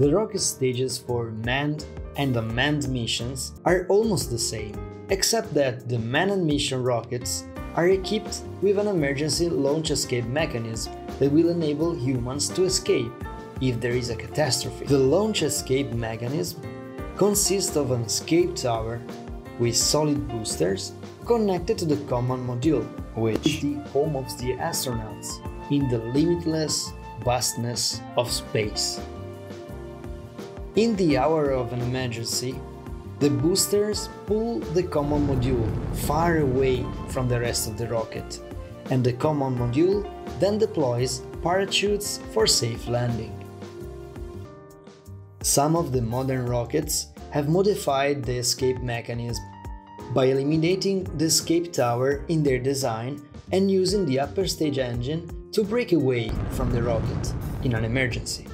The rocket stages for manned and unmanned missions are almost the same, except that the manned mission rockets are equipped with an emergency launch escape mechanism that will enable humans to escape if there is a catastrophe. The launch escape mechanism consists of an escape tower with solid boosters connected to the command module, which is the home of the astronauts in the limitless vastness of space. In the hour of an emergency, the boosters pull the command module far away from the rest of the rocket, and the command module then deploys parachutes for safe landing. Some of the modern rockets have modified the escape mechanism by eliminating the escape tower in their design and using the upper stage engine to break away from the rocket in an emergency.